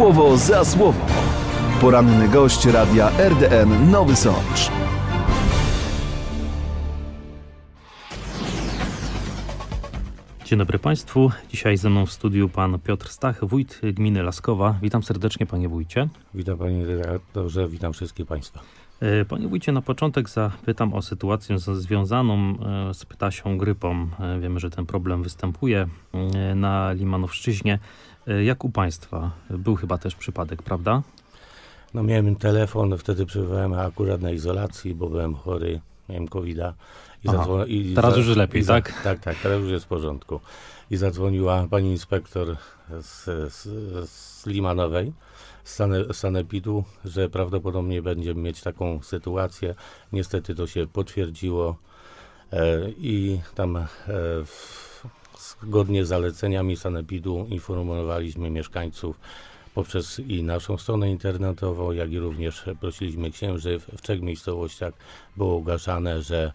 Słowo za słowo. Poranny gość radia RDN Nowy Sącz. Dzień dobry Państwu. Dzisiaj ze mną w studiu pan Piotr Stach, wójt gminy Laskowa. Witam serdecznie panie wójcie. Witam panie redaktorze, witam wszystkich państwa. E, panie wójcie, na początek zapytam o sytuację związaną e, z ptasią grypą. E, wiemy, że ten problem występuje na Limanowszczyźnie. Jak u państwa? Był chyba też przypadek, prawda? No miałem telefon, wtedy przebywałem akurat na izolacji, bo byłem chory, miałem covid i, zadzwoni- i Teraz już lepiej, za- tak? Tak, tak, teraz już jest w porządku. I zadzwoniła pani inspektor z, z, z Limanowej, z Sane, Sanepidu, że prawdopodobnie będziemy mieć taką sytuację. Niestety to się potwierdziło e, i tam e, w, zgodnie z zaleceniami Sanepidu informowaliśmy mieszkańców poprzez i naszą stronę internetową, jak i również prosiliśmy księży w, trzech miejscowościach było ogłaszane, że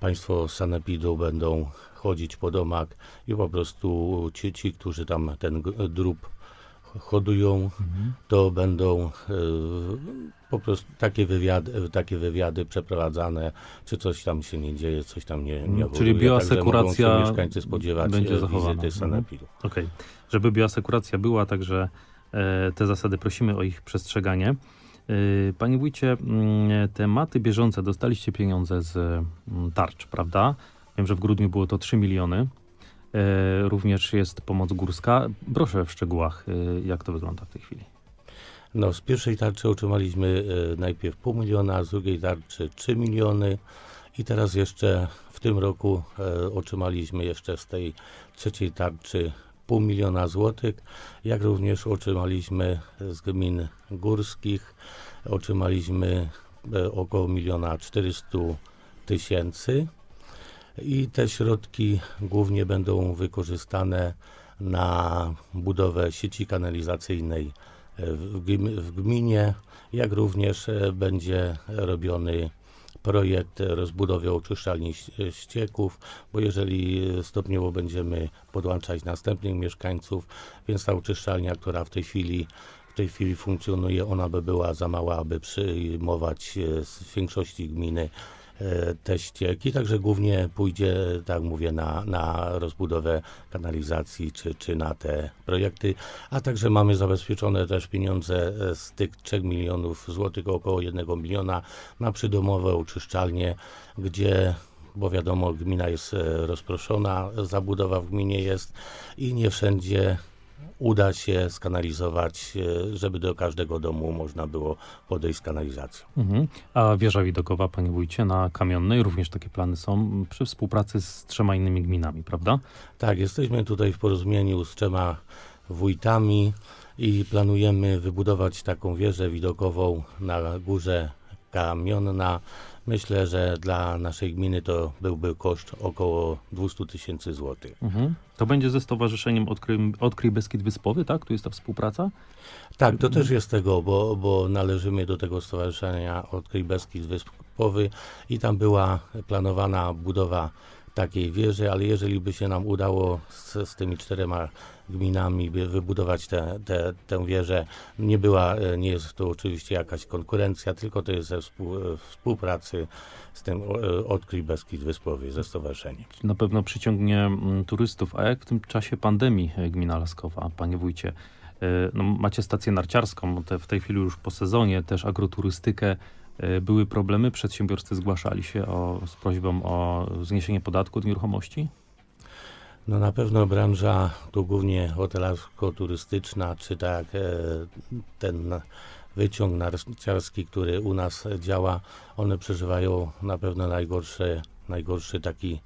państwo sanepidu będą chodzić po domach i po prostu ci, ci którzy tam ten drób hodują, mhm. to będą y, po prostu takie wywiady, takie wywiady przeprowadzane, czy coś tam się nie dzieje, coś tam nie, nie mhm. Czyli bioasekuracja mieszkańcy spodziewać będzie zachowana. wizyty mhm. sanepidu. Okej, okay. żeby bioasekuracja była, także e, te zasady prosimy o ich przestrzeganie. Y, panie wójcie, mm, tematy bieżące, dostaliście pieniądze z mm, tarcz, prawda? Wiem, że w grudniu było to 3 miliony. Y, również jest pomoc górska. Proszę w szczegółach, y, jak to wygląda w tej chwili. No, z pierwszej tarczy otrzymaliśmy najpierw pół miliona, z drugiej tarczy 3 miliony. I teraz jeszcze w tym roku otrzymaliśmy jeszcze z tej trzeciej tarczy pół miliona złotych, jak również otrzymaliśmy z gmin górskich, otrzymaliśmy e, około miliona 400 tysięcy i te środki głównie będą wykorzystane na budowę sieci kanalizacyjnej w gminie, jak również e, będzie robiony projekt rozbudowy oczyszczalni ścieków, bo jeżeli stopniowo będziemy podłączać następnych mieszkańców, więc ta oczyszczalnia, która w tej chwili w tej chwili funkcjonuje, ona by była za mała, aby przyjmować e, z większości gminy E, te ścieki, także głównie pójdzie, tak mówię, na, na rozbudowę kanalizacji czy, czy na te projekty, a także mamy zabezpieczone też pieniądze e, z tych 3 milionów złotych, około 1 miliona na przydomowe oczyszczalnie, gdzie bo wiadomo, gmina jest e, rozproszona, zabudowa w gminie jest i nie wszędzie uda się skanalizować, e, żeby do każdego domu można było podejść z kanalizacją. Mhm. A wieża widokowa, panie wójcie, na Kamionnej również takie plany są przy współpracy z trzema innymi gminami, prawda? Tak, jesteśmy tutaj w porozumieniu z trzema wójtami i planujemy wybudować taką wieżę widokową na górze Kamionna Myślę, że dla naszej gminy to byłby koszt około 200 tysięcy złotych. Mhm. To będzie ze Stowarzyszeniem Odkryj, Odkryj Beskid Wyspowy, tak? Tu jest ta współpraca? Tak, to też jest tego, bo, bo należymy do tego Stowarzyszenia Odkryj Beskid Wyspowy i tam była planowana budowa takiej wieży, ale jeżeli by się nam udało z, z tymi czterema gminami wybudować te, te, tę wieżę, nie była, e, nie jest to oczywiście jakaś konkurencja, tylko to jest ze współ, e, współpracy z tym e, Odkryj Beskid Wyspowy, ze stowarzyszeniem. Na pewno przyciągnie mm, turystów, a jak w tym czasie pandemii gmina Laskowa, panie wójcie? No, macie stację narciarską, te, w tej chwili już po sezonie, też agroturystykę. E, były problemy, przedsiębiorcy zgłaszali się o, z prośbą o zniesienie podatku od nieruchomości? No na pewno branża tu głównie hotelarsko-turystyczna, czy tak e, ten wyciąg narciarski, który u nas działa, one przeżywają na pewno najgorszy, najgorszy taki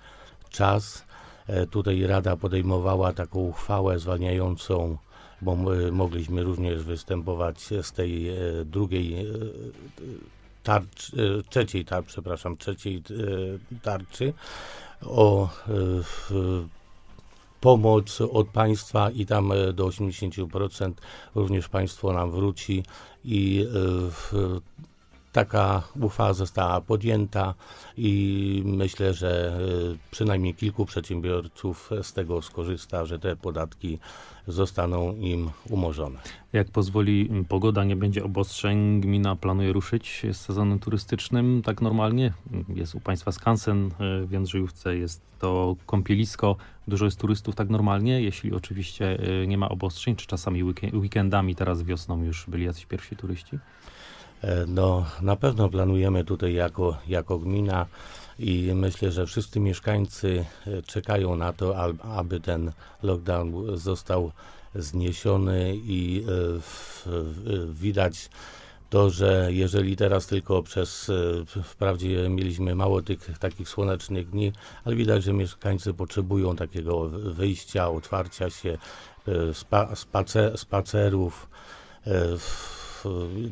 czas. E, tutaj Rada podejmowała taką uchwałę zwalniającą, bo mogliśmy również występować z tej drugiej tarcz, e, trzeciej tarczy, przepraszam, trzeciej e, tarczy o e, pomoc od państwa i tam do 80% również państwo nam wróci i taka uchwała została podjęta i myślę, że y, przynajmniej kilku przedsiębiorców z tego skorzysta, że te podatki zostaną im umorzone. Jak pozwoli pogoda, nie będzie obostrzeń, gmina planuje ruszyć z sezonem turystycznym tak normalnie. Jest u Państwa skansen y, w Jędrzejówce, jest to kąpielisko, dużo jest turystów tak normalnie, jeśli oczywiście y, nie ma obostrzeń, czy czasami weekendami, teraz wiosną już byli jacyś pierwsi turyści? E, no, na pewno planujemy tutaj jako, jako gmina i myślę, że wszyscy mieszkańcy e, czekają na to, aby ten lockdown został zniesiony i e, widać to, że jeżeli teraz tylko przez, wprawdzie mieliśmy mało tych takich słonecznych dni, ale widać, że mieszkańcy potrzebują takiego wyjścia, otwarcia się, spa, spacer, spacerów.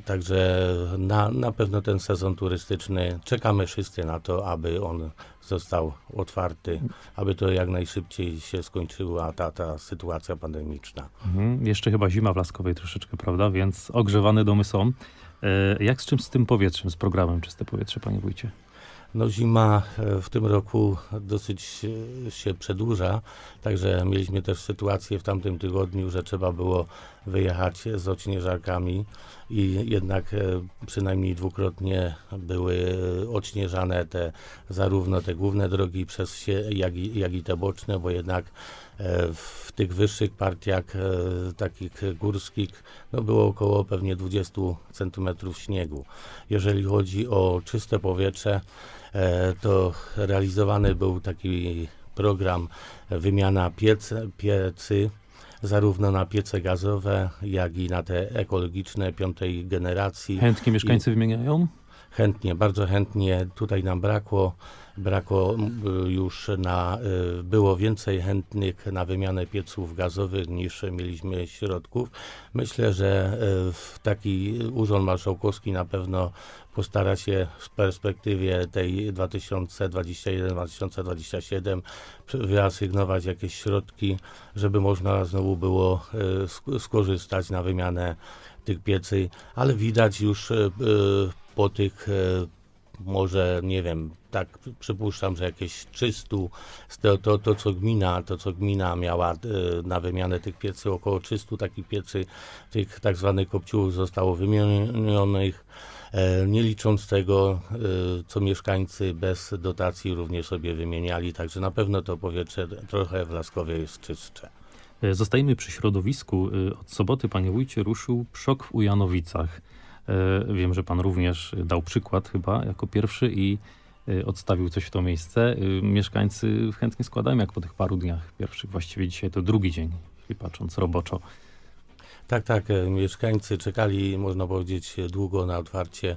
Także na, na pewno ten sezon turystyczny czekamy wszyscy na to, aby on został otwarty, aby to jak najszybciej się skończyła ta, ta sytuacja pandemiczna. Mhm. Jeszcze chyba zima w Laskowej troszeczkę, prawda? Więc ogrzewane domy są. E, jak z czym z tym powietrzem, z programem Czyste Powietrze, panie wójcie? No zima e, w tym roku dosyć się przedłuża, także mieliśmy też sytuację w tamtym tygodniu, że trzeba było wyjechać z odśnieżarkami i jednak e, przynajmniej dwukrotnie były odśnieżane te zarówno te główne drogi przez się, jak i, jak i te boczne, bo jednak e, w tych wyższych partiach takich górskich no było około pewnie 20 centymetrów śniegu. Jeżeli chodzi o czyste powietrze, E, to realizowany był taki program wymiana piec, piecy, zarówno na piece gazowe, jak i na te ekologiczne piątej generacji. Chętnie mieszkańcy I wymieniają? Chętnie, bardzo chętnie. Tutaj nam brakło brakło już na, y, było więcej chętnych na wymianę pieców gazowych niż mieliśmy środków. Myślę, że y, taki Urząd Marszałkowski na pewno postara się w perspektywie tej 2021-2027 wyasygnować jakieś środki, żeby można znowu było y, skorzystać na wymianę tych piecy, ale widać już po tych może, nie wiem, tak przypuszczam, że jakieś 300, to, to, to co gmina, to co gmina miała e, na wymianę tych piecy, około 300 takich piecy, tych tak zwanych kopciuchów zostało wymienionych, e, nie licząc tego, e, co mieszkańcy bez dotacji również sobie wymieniali, także na pewno to powietrze trochę w Laskowie jest czystsze. Zostajemy przy środowisku. Od soboty, panie wójcie, ruszył przok w Ujanowicach. Wiem, że pan również dał przykład chyba jako pierwszy i odstawił coś w to miejsce. E, mieszkańcy chętnie składają, jak po tych paru dniach pierwszych. Właściwie dzisiaj to drugi dzień, jeśli patrząc roboczo. Tak, tak. Mieszkańcy czekali, można powiedzieć, długo na otwarcie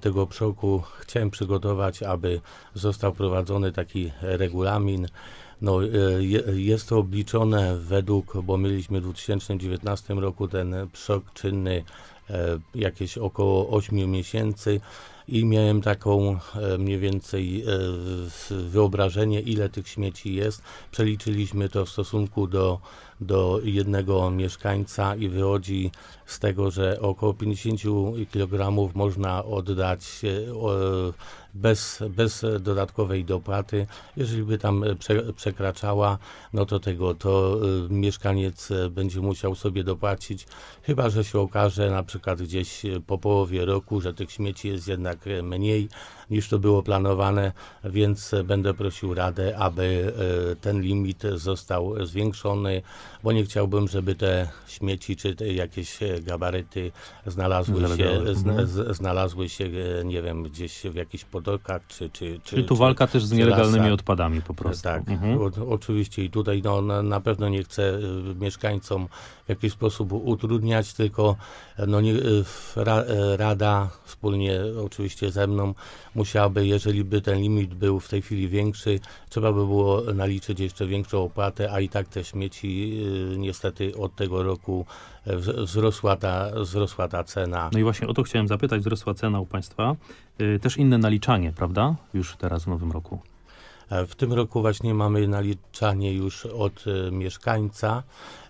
tego przoku. Chciałem przygotować, aby został wprowadzony taki regulamin. No, jest to obliczone według, bo mieliśmy w 2019 roku ten przok czynny E, jakieś około 8 miesięcy i miałem taką e, mniej więcej e, wyobrażenie, ile tych śmieci jest. Przeliczyliśmy to w stosunku do, do jednego mieszkańca i wychodzi z tego, że około 50 kg można oddać bez, bez dodatkowej dopłaty. Jeżeli by tam prze, przekraczała, no to tego, to y, mieszkaniec będzie musiał sobie dopłacić, chyba że się okaże na przykład gdzieś po połowie roku, że tych śmieci jest jednak mniej niż to było planowane, więc będę prosił Radę, aby ten limit został zwiększony, bo nie chciałbym, żeby te śmieci czy te jakieś gabaryty znalazły się, z, znalazły się, nie wiem, gdzieś w jakichś potokach, czy... czy, czy Czyli tu czy, walka też z nielegalnymi odpadami po prostu. Tak, mhm. o, oczywiście i tutaj no, na, na, pewno nie chcę mieszkańcom w jakiś sposób utrudniać, tylko no, nie, ra, Rada wspólnie oczywiście ze mną musiałaby, jeżeli by ten limit był w tej chwili większy, trzeba by było naliczyć jeszcze większą opłatę, a i tak te śmieci niestety od tego roku wzrosła ta, wzrosła ta cena. No i właśnie o to chciałem zapytać, wzrosła cena u Państwa. Też inne naliczanie, prawda? Już teraz w nowym roku. E, W tym roku właśnie mamy naliczanie już od e, mieszkańca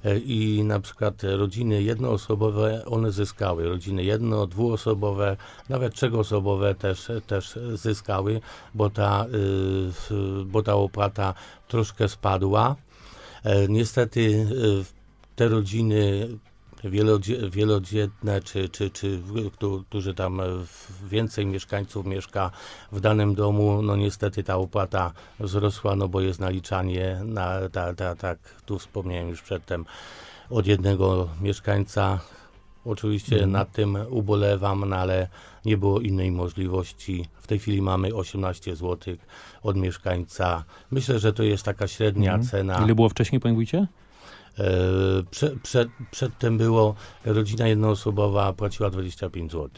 e, i na przykład rodziny jednoosobowe one zyskały, rodziny jedno, dwuosobowe, nawet trzyosobowe też, też zyskały, bo ta, y, bo ta opłata troszkę spadła. E, Niestety y, te rodziny wielodzie, wielodzietne, czy, czy, czy którzy tam e, więcej mieszkańców mieszka w danym domu, no niestety ta opłata wzrosła, no bo jest naliczanie na, ta, ta, tak, tu wspomniałem już przedtem, od jednego mieszkańca. Oczywiście Mhm. nad tym ubolewam, no ale nie było innej możliwości. W tej chwili mamy 18 zł od mieszkańca. Myślę, że to jest taka średnia Mhm. cena. Ile było wcześniej, panie wójcie? E, Prze, przed, przedtem było, rodzina jednoosobowa płaciła 25 zł.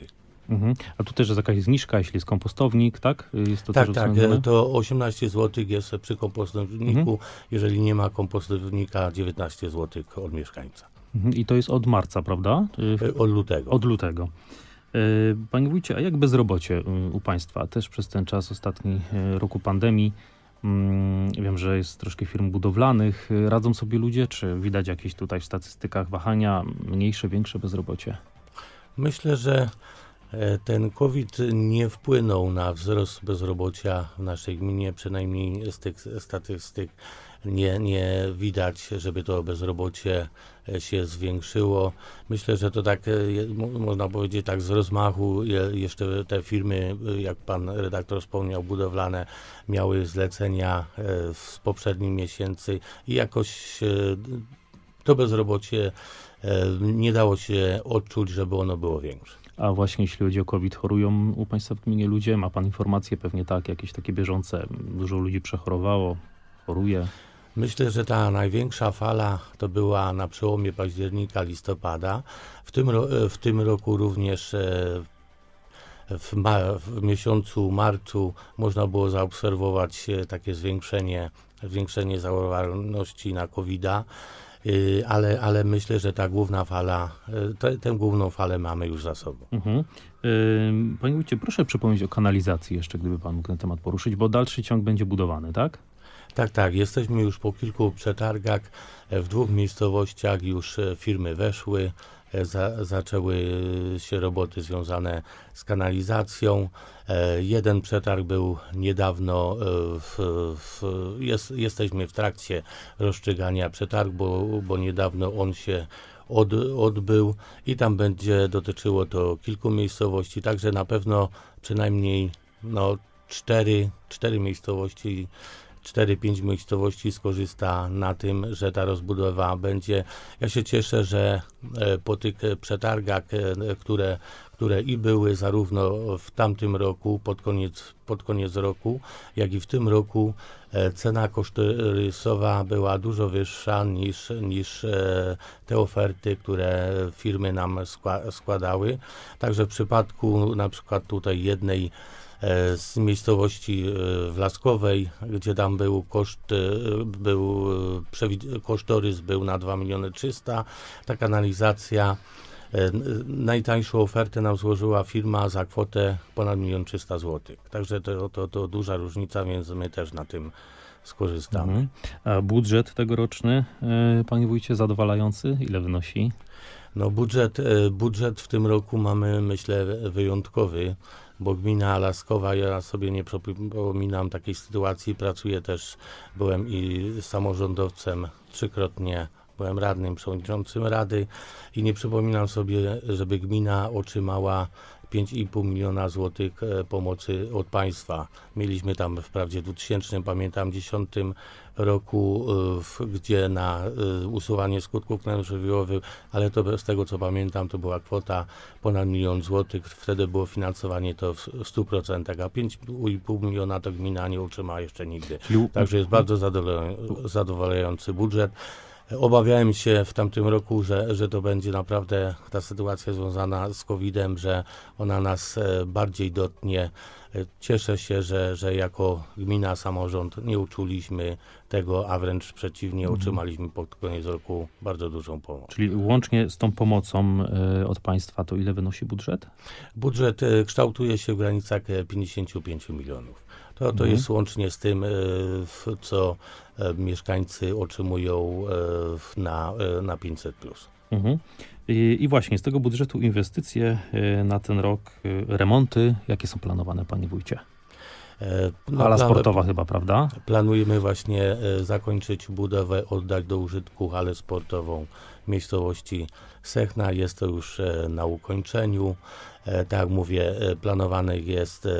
Mhm. A tu też jest jakaś zniżka, jeśli jest kompostownik, tak? Jest to Tak, też tak, e, to 18 zł jest przy kompostowniku, Mhm. jeżeli nie ma kompostownika 19 zł od mieszkańca. Mhm. I to jest od marca, prawda? Y, E, Od lutego. Od lutego. Y, Panie wójcie, a jak bezrobocie y, u państwa? Też przez ten czas ostatni roku pandemii. mm, Wiem, że jest troszkę firm budowlanych. Radzą sobie ludzie, czy widać jakieś tutaj w statystykach wahania, mniejsze, większe bezrobocie? Myślę, że e, ten COVID nie wpłynął na wzrost bezrobocia w naszej gminie, przynajmniej z tych statystyk nie, nie widać, żeby to bezrobocie się zwiększyło. Myślę, że to tak, e, można powiedzieć, tak z rozmachu je, jeszcze te firmy, e, jak pan redaktor wspomniał, budowlane, miały zlecenia e, z poprzednich miesięcy i jakoś to bezrobocie nie dało się odczuć, żeby ono było większe. A właśnie jeśli chodzi o COVID, chorują u państwa w gminie ludzie? Ma pan informacje? Pewnie tak, jakieś takie bieżące. Dużo ludzi przechorowało, choruje. Myślę, że ta największa fala to była na przełomie października, listopada. W tym, ro- w tym roku również e, w, w miesiącu marcu można było zaobserwować e, takie zwiększenie, zwiększenie zachorowalności na COVID-a. Y, Ale, ale myślę, że ta główna fala, e, te, tę główną falę mamy już za sobą. Mhm. Panie wójcie, proszę przypomnieć o kanalizacji jeszcze, gdyby pan mógł ten temat poruszyć, bo dalszy ciąg będzie budowany, tak? Tak, tak. Jesteśmy już po kilku przetargach. E, W dwóch miejscowościach już e, firmy weszły. e, Za, zaczęły się roboty związane z kanalizacją. E, Jeden przetarg był niedawno, e, w, w, jest, jesteśmy w trakcie rozstrzygania przetargu, bo, bo niedawno on się od, odbył i tam będzie dotyczyło to kilku miejscowości, także na pewno przynajmniej no, cztery, cztery miejscowości 4-5 miejscowości skorzysta na tym, że ta rozbudowa będzie. Ja się cieszę, że e, po tych e, przetargach, e, które, które i były zarówno w tamtym roku, pod koniec, pod koniec roku, jak i w tym roku, cena kosztorysowa była dużo wyższa niż, niż te oferty, które firmy nam skła- składały. Także w przypadku na przykład tutaj jednej z miejscowości e, Wlaskowej, gdzie tam był koszt, e, był e, kosztorys był na 2 miliony 300. Ta kanalizacja e, najtańszą ofertę nam złożyła firma za kwotę ponad 1 300 zł. Także to, to, to duża różnica, więc my też na tym skorzystamy. Mhm. A budżet tegoroczny, panie wójcie, zadowalający? Ile wynosi? No budżet, e, budżet w tym roku mamy myślę wyjątkowy, bo gmina Laskowa, ja sobie nie przypominam takiej sytuacji, pracuję też, byłem i samorządowcem trzykrotnie, byłem radnym, przewodniczącym rady i nie przypominam sobie, żeby gmina otrzymała 5,5 miliona złotych e, pomocy od państwa. Mieliśmy tam wprawdzie w 2000, pamiętam, 10 roku, e, gdzie na e, usuwanie skutków klęsk żywiołowych, ale to z tego co pamiętam, to była kwota ponad milion złotych. Wtedy było finansowanie to w, w 100%, a 5,5 miliona to gmina nie otrzymała jeszcze nigdy. Także jest bardzo zadowalający budżet. Obawiałem się w tamtym roku, że, że to będzie naprawdę ta sytuacja związana z COVID-em, że ona nas e, bardziej dotknie. E, Cieszę się, że, że jako gmina, samorząd nie uczuliśmy tego, a wręcz przeciwnie, Mhm. otrzymaliśmy pod koniec roku bardzo dużą pomoc. Czyli łącznie z tą pomocą y, od państwa, to ile wynosi budżet? Budżet e, kształtuje się w granicach e, 55 milionów. To, to Mhm. jest łącznie z tym, e, co e, mieszkańcy otrzymują e, na, na 500. Mhm. I, I właśnie z tego budżetu inwestycje na ten rok, remonty, jakie są planowane, panie wójcie? No, Hala sportowa chyba, prawda? Planujemy właśnie zakończyć budowę, oddać do użytku halę sportową w miejscowości Sechna. Jest to już na ukończeniu. E, Tak jak mówię, e, planowane jest e,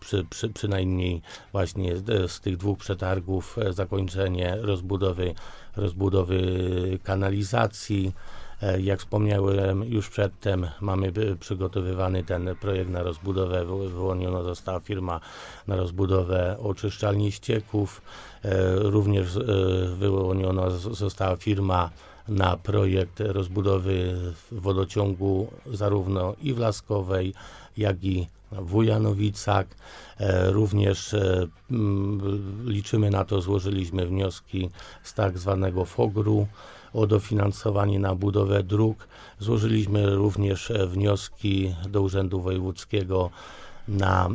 przy, przy, przynajmniej właśnie e, z tych dwóch przetargów zakończenie rozbudowy, rozbudowy kanalizacji. Jak wspomniałem już przedtem, mamy przygotowywany ten projekt na rozbudowę. Wy- Wyłoniona została firma na rozbudowę oczyszczalni ścieków. Również wyłoniona z- została firma na projekt rozbudowy wodociągu zarówno i w Laskowej, jak i w Wujanowicach. E, Również e, liczymy na to, złożyliśmy wnioski z tak zwanego FOGR-u o dofinansowanie na budowę dróg. Złożyliśmy również e, wnioski do Urzędu Wojewódzkiego na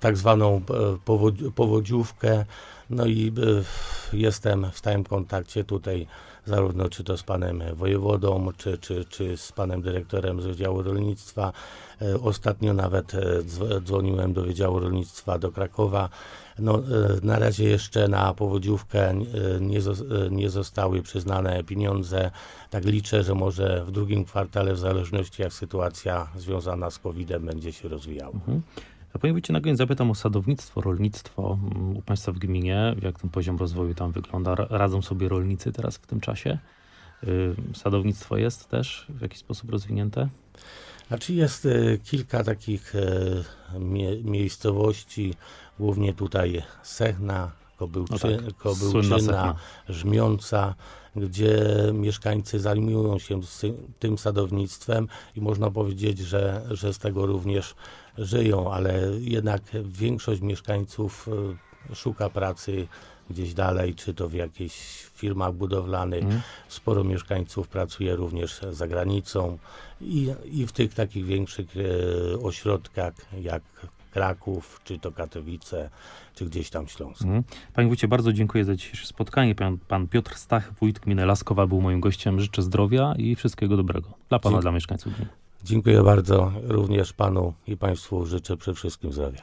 tak zwaną powodzi- powodziówkę. No i e, jestem w stałym kontakcie tutaj zarówno czy to z panem wojewodą, czy, czy, czy z panem dyrektorem z Wydziału Rolnictwa. E, Ostatnio nawet e, dzwo- dzwoniłem do Wydziału Rolnictwa do Krakowa. No, na razie jeszcze na powodziówkę nie, nie zostały przyznane pieniądze. Tak liczę, że może w drugim kwartale, w zależności jak sytuacja związana z COVID-em będzie się rozwijała. Mhm. A panie wójcie, na koniec zapytam o sadownictwo, rolnictwo mm, u państwa w gminie. Jak ten poziom rozwoju tam wygląda? Ra- Radzą sobie rolnicy teraz w tym czasie? Y, Sadownictwo jest też w jakiś sposób rozwinięte? Znaczy jest e, kilka takich mie miejscowości, głównie tutaj Sechna, Kobyłczy, No tak, Kobyłczyna. Żmiąca, gdzie mieszkańcy zajmują się tym sadownictwem i można powiedzieć, że, że z tego również żyją, ale jednak większość mieszkańców e, szuka pracy gdzieś dalej, czy to w jakichś firmach budowlanych. Mhm. Sporo mieszkańców pracuje również za granicą i, i w tych takich większych e, ośrodkach jak Kraków, czy to Katowice, czy gdzieś tam Śląsk. Mhm. Panie wójcie, bardzo dziękuję za dzisiejsze spotkanie. Pan, pan Piotr Stach, wójt gminy Laskowa był moim gościem. Życzę zdrowia i wszystkiego dobrego dla pana, Dzięki. dla mieszkańców gminy. Dziękuję bardzo również panu i państwu życzę przede wszystkim zdrowia.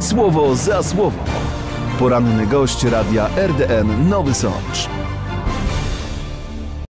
Słowo za słowo. Poranny gość radia RDN Nowy Sącz.